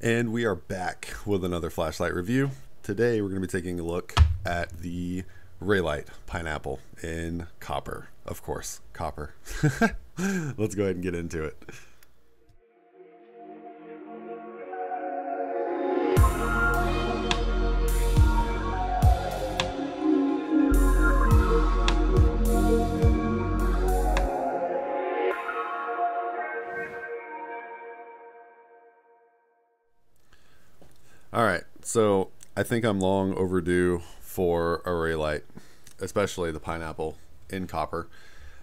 And we are back with another flashlight review. Today we're going to be taking a look at the Reylight Pineapple in copper. Of course, copper. Let's go ahead and get into it. All right, so I think I'm long overdue for a Reylight, especially the pineapple in copper.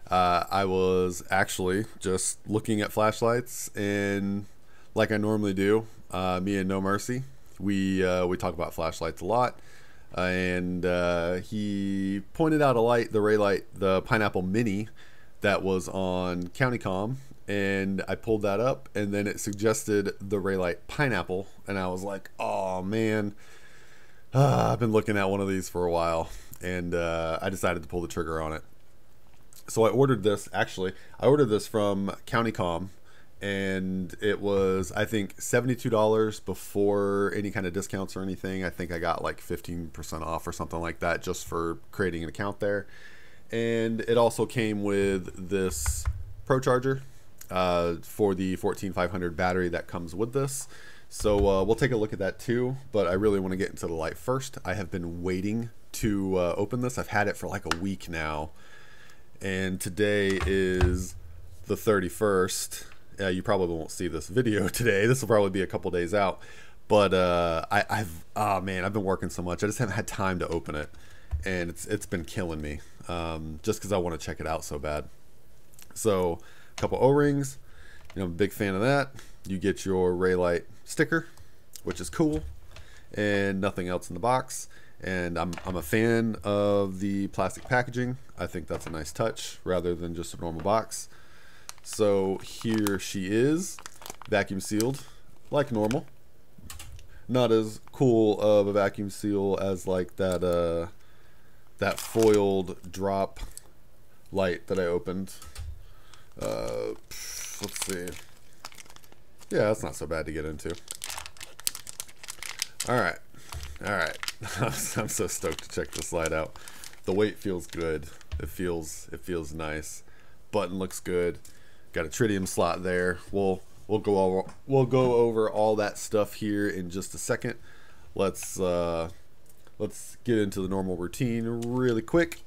Uh, I was actually just looking at flashlights, and like I normally do, uh, me and No Mercy, we uh, we talk about flashlights a lot. and uh, he pointed out a light, the Reylight, the Pineapple Mini, that was on County Comm and I pulled that up, and then it suggested the Reylight Pineapple, and I was like, oh man, uh, I've been looking at one of these for a while, and uh, I decided to pull the trigger on it. So I ordered this. Actually, I ordered this from County Comm, and it was I think seventy-two dollars before any kind of discounts or anything. I think I got like fifteen percent off or something like that just for creating an account there. And it also came with this Pro Charger uh, for the 14500 battery that comes with this. So uh, we'll take a look at that too, but I really want to get into the light first. I have been waiting to uh, open this. I've had it for like a week now, and today is the 31st. Uh, you probably won't see this video today. This will probably be a couple days out, but uh, I, have oh man, I've been working so much. I just haven't had time to open it, and it's it's been killing me. Um, just because I want to check it out so bad. So couple O-rings. You know, I'm a big fan of that. You get your Reylight sticker, which is cool, and nothing else in the box. And I'm, I'm a fan of the plastic packaging. I think that's a nice touch rather than just a normal box. So here she is, vacuum sealed, like normal. Not as cool of a vacuum seal as like that uh, that foiled drop light that I opened uh, let's see. Yeah, that's not so bad to get into. All right, all right. I'm so stoked to check this light out. The weight feels good. It feels it feels nice. Button looks good. Got a tritium slot there. We'll we'll go over we'll go over all that stuff here in just a second. Let's uh, let's get into the normal routine really quick.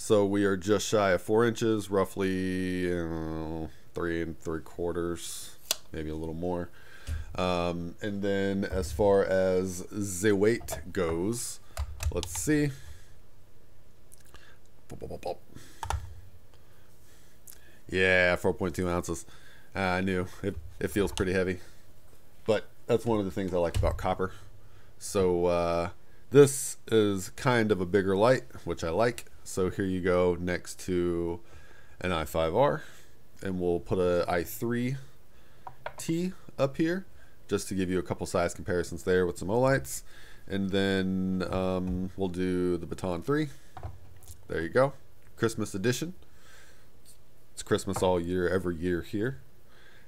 So we are just shy of four inches, roughly know, three and three quarters, maybe a little more. Um, and then as far as the weight goes, let's see. Yeah, 4.2 ounces. Uh, I knew it, it feels pretty heavy, but that's one of the things I like about copper. So uh, this is kind of a bigger light, which I like. So here you go next to an i5R and we'll put a i3T up here just to give you a couple size comparisons there with some Olights. And then um, we'll do the Baton 3. There you go. Christmas edition. It's Christmas all year, every year here.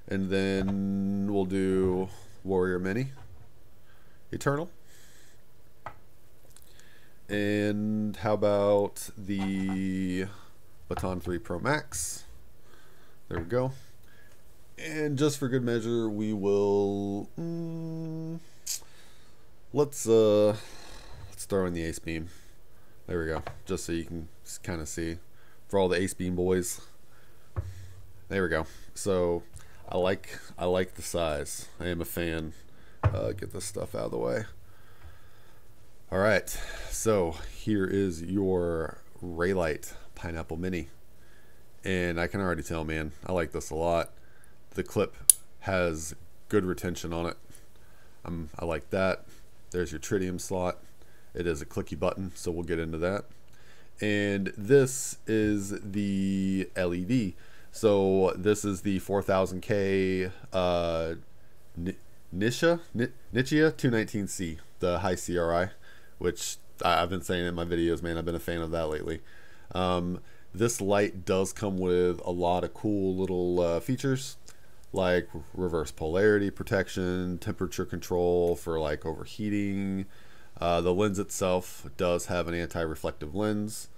And then we'll do Warrior Mini Eternal. And how about the Baton 3 Pro Max? There we go. And just for good measure, we will mm, let's uh let's throw in the Acebeam. There we go. Just so you can kind of see for all the Acebeam boys. There we go. So I like I like the size. I am a fan. Uh, get this stuff out of the way. All right, so here is your Reylight Pineapple Mini. And I can already tell, man, I like this a lot. The clip has good retention on it. Um, I like that. There's your tritium slot. It is a clicky button, so we'll get into that. And this is the LED. So this is the 4000K uh, Nisha, Nichia 219C, the high CRI which I've been saying in my videos, man. I've been a fan of that lately. Um, this light does come with a lot of cool little uh, features. like reverse polarity protection, temperature control for like overheating. Uh, the lens itself does have an anti-reflective lens.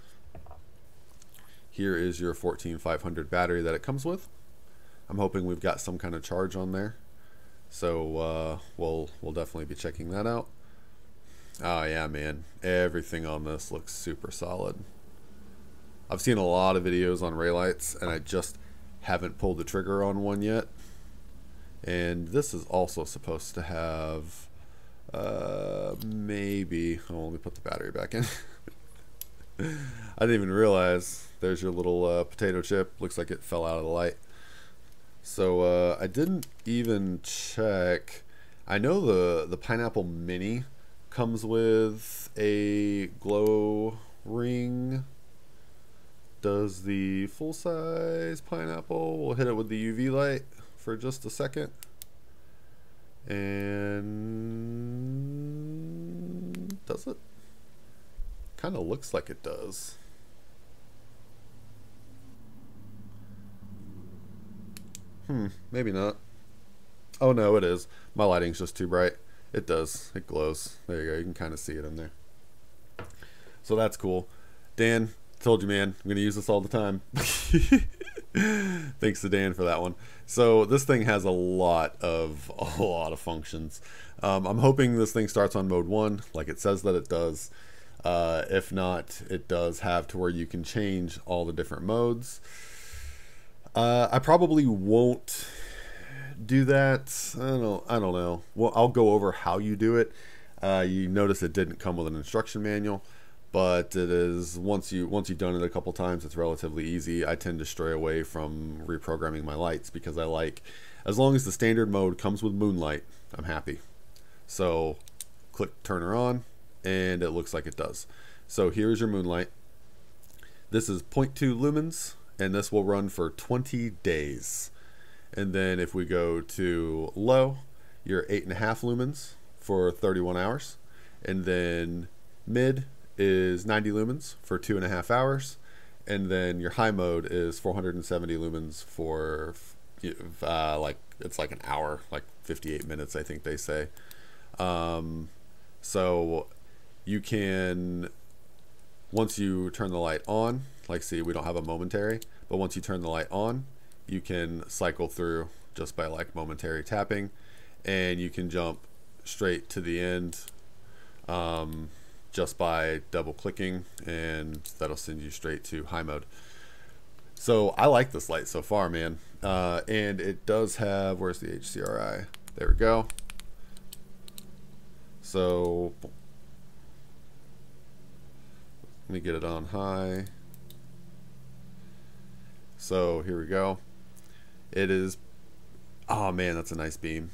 Here is your 14500 battery that it comes with. I'm hoping we've got some kind of charge on there. So uh, we'll we'll definitely be checking that out. Oh yeah, man. Everything on this looks super solid. I've seen a lot of videos on Reylights and I just haven't pulled the trigger on one yet. And this is also supposed to have uh, maybe oh, let me put the battery back in. I didn't even realize there's your little uh, potato chip. Looks like it fell out of the light. So uh, I didn't even check. I know the the pineapple mini comes with a glow ring. Does the full size pineapple? We'll hit it with the UV light for just a second. And does it? Kind of looks like it does. Hmm, maybe not. Oh no, it is. My lighting's just too bright. It does. It glows. There you go. You can kind of see it in there. So that's cool. Dan, told you, man. I'm going to use this all the time. Thanks to Dan for that one. So this thing has a lot of a lot of functions. Um, I'm hoping this thing starts on mode one, like it says that it does. Uh, if not, it does have to where you can change all the different modes. Uh, I probably won't do that. I don't. I don't know. Well, I'll go over how you do it. Uh, you notice it didn't come with an instruction manual, but it is once you once you've done it a couple times, it's relatively easy. I tend to stray away from reprogramming my lights because I like, as long as the standard mode comes with moonlight, I'm happy. So, click turner on, and it looks like it does. So here's your moonlight. This is 0.2 lumens and this will run for 20 days. And then if we go to low, you're 8.5 lumens for 31 hours. And then mid is 90 lumens for 2.5 hours. And then your high mode is 470 lumens for uh, like, it's like an hour, like 58 minutes, I think they say. Um, so you can, once you turn the light on, like see, we don't have a momentary, but once you turn the light on, you can cycle through just by like momentary tapping and you can jump straight to the end um, just by double clicking and that'll send you straight to high mode. So I like this light so far, man. Uh, and it does have, where's the HCRI? There we go. So let me get it on high. So here we go. It is, oh man, that's a nice beam.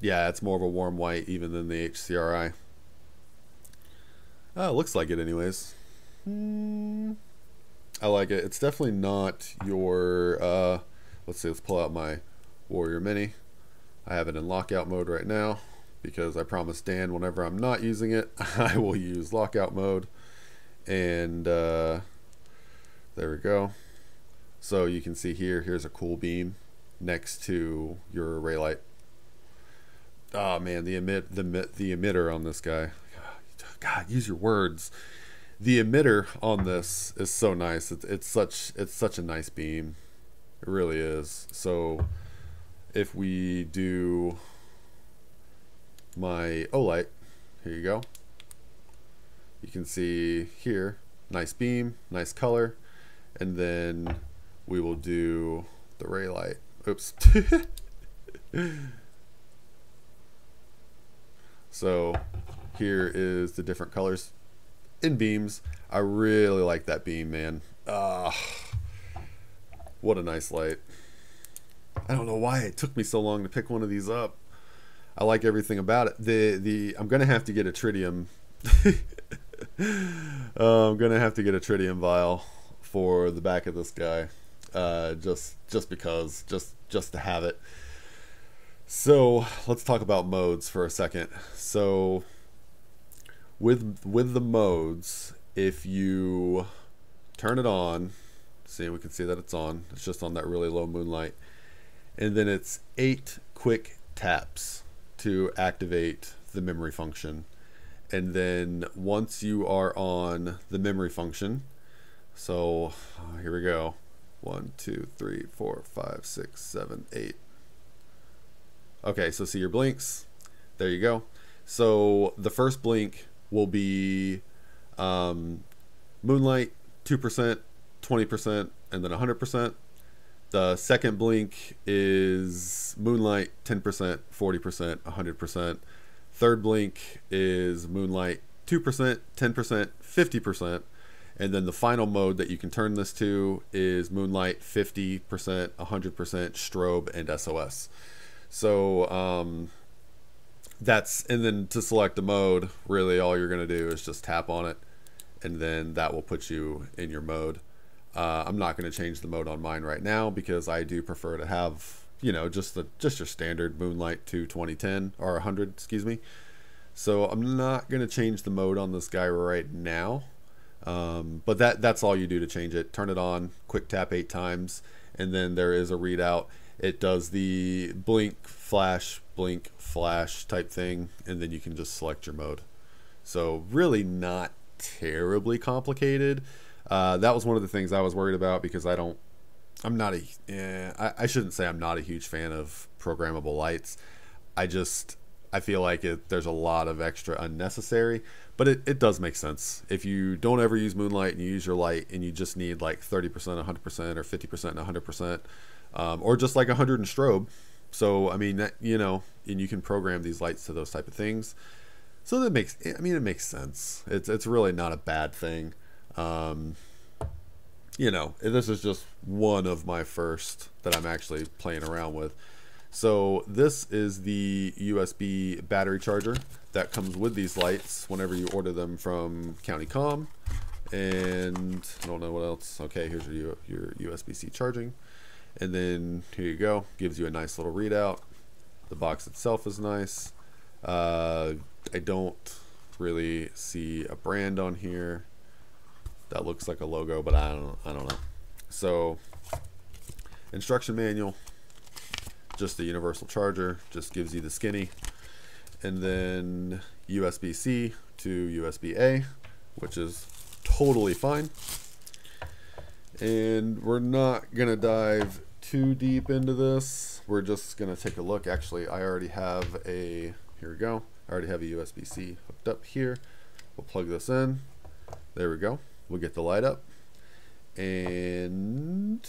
Yeah, it's more of a warm white even than the HCRI. Oh, it looks like it anyways. Hmm. I like it. It's definitely not your, uh, let's see, let's pull out my Warrior Mini. I have it in lockout mode right now because I promised Dan whenever I'm not using it, I will use lockout mode. And uh, there we go. So you can see here, here's a cool beam next to your array light. Oh man, the emit the the emitter on this guy. God, use your words. The emitter on this is so nice. It's it's such it's such a nice beam. It really is. So if we do my Olight, here you go. You can see here, nice beam, nice color, and then we will do the Reylight. Oops. so here is the different colors in beams. I really like that beam, man. Ah, what a nice light. I don't know why it took me so long to pick one of these up. I like everything about it. The the I'm gonna have to get a tritium. uh, I'm gonna have to get a tritium vial for the back of this guy uh, just just because, just just to have it. So let's talk about modes for a second. So with with the modes, if you turn it on, see we can see that it's on. It's just on that really low moonlight. and then it's eight quick taps to activate the memory function. And then once you are on the memory function, so here we go. One, two, three, four, five, six, seven, eight. Okay, so see your blinks. There you go. So the first blink will be um, Moonlight 2%, 20%, and then 100%. The second blink is Moonlight 10%, 40%, 100%. Third blink is Moonlight 2%, 10%, 50%. And then the final mode that you can turn this to is Moonlight 50%, 100%, strobe, and SOS. So um, that's, and then to select a mode, really all you're going to do is just tap on it, and then that will put you in your mode. Uh, I'm not going to change the mode on mine right now because I do prefer to have, you know, just the just your standard Moonlight to 2010 or 100, excuse me. So I'm not going to change the mode on this guy right now. Um, but that that's all you do to change it. Turn it on, quick tap eight times, and then there is a readout. It does the blink, flash, blink, flash type thing, and then you can just select your mode. So really not terribly complicated. Uh, that was one of the things I was worried about because I don't. I'm not a. Eh, I, I shouldn't say I'm not a huge fan of programmable lights. I just I feel like it, there's a lot of extra unnecessary, but it, it does make sense. If you don't ever use Moonlight and you use your light and you just need like 30%, 100%, or 50% and 100%, um, or just like 100 in strobe. So, I mean, that, you know, and you can program these lights to those type of things. So that makes, I mean, it makes sense. It's, it's really not a bad thing. Um, you know, this is just one of my first that I'm actually playing around with. So this is the USB battery charger that comes with these lights whenever you order them from County Comm. And I don't know what else. Okay, here's your, your USB-C charging. And then here you go. Gives you a nice little readout. The box itself is nice. Uh, I don't really see a brand on here. That looks like a logo, but I don't I don't know. So instruction manual just the universal charger, just gives you the skinny. And then USB-C to USB-A, which is totally fine. And we're not to dive too deep into this. We're just to take a look. Actually, I already have a, here we go. I already have a USB-C hooked up here. We'll plug this in. There we go. We'll get the light up. And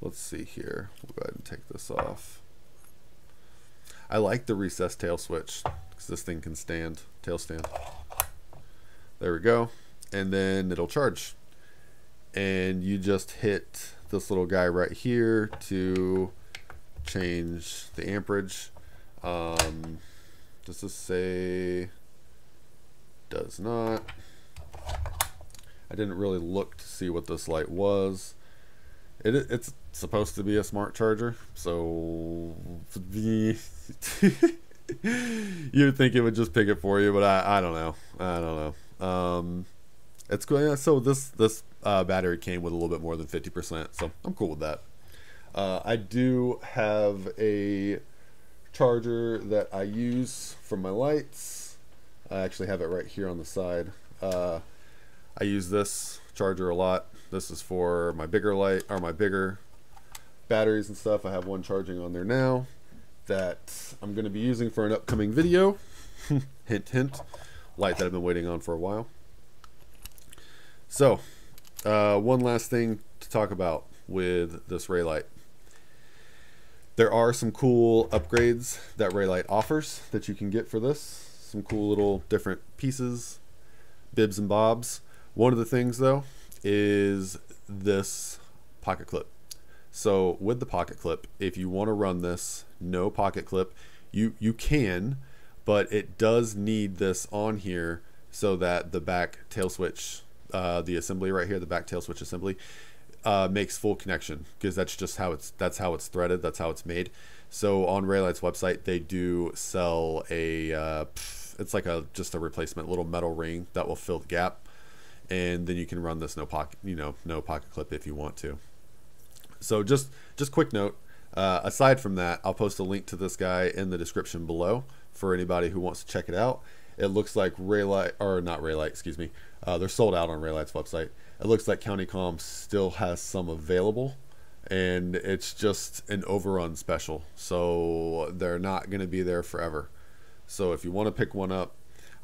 Let's see here. We'll go ahead and take this off. I like the recessed tail switch because this thing can stand, tail stand. There we go. And then it'll charge. And you just hit this little guy right here to change the amperage. Um, does this say does not? I didn't really look to see what this light was. It, it's supposed to be a smart charger, so you'd think it would just pick it for you, but I, I don't know. I don't know. Um, it's good. So this this uh, battery came with a little bit more than fifty percent, so I'm cool with that. Uh, I do have a charger that I use for my lights. I actually have it right here on the side. Uh, I use this charger a lot. This is for my bigger light or my bigger batteries and stuff. I have one charging on there now that I'm going to be using for an upcoming video. hint, hint. Light that I've been waiting on for a while. So, uh, one last thing to talk about with this Reylight. There are some cool upgrades that Reylight offers that you can get for this. Some cool little different pieces, bibs and bobs. One of the things, though, is this pocket clip. So with the pocket clip, if you want to run this no pocket clip, you you can, but it does need this on here so that the back tail switch, uh, the assembly right here, the back tail switch assembly, uh, makes full connection because that's just how it's that's how it's threaded, that's how it's made. So on Reylight's website, they do sell a uh, it's like a just a replacement little metal ring that will fill the gap, and then you can run this no pocket you know no pocket clip if you want to. So just just quick note. Uh, aside from that, I'll post a link to this guy in the description below for anybody who wants to check it out. It looks like Reylight, or not Reylight, excuse me. Uh, they're sold out on Reylight's website. It looks like County Comm still has some available, and it's just an overrun special. So they're not going to be there forever. So if you want to pick one up,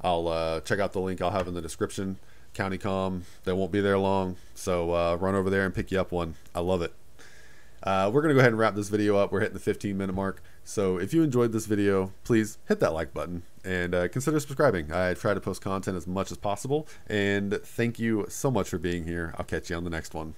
I'll uh, check out the link I'll have in the description. County Comm, they won't be there long. So uh, run over there and pick you up one. I love it. Uh, we're going to go ahead and wrap this video up. We're hitting the 15 minute mark. So if you enjoyed this video, please hit that like button and uh, consider subscribing. I try to post content as much as possible. And thank you so much for being here. I'll catch you on the next one.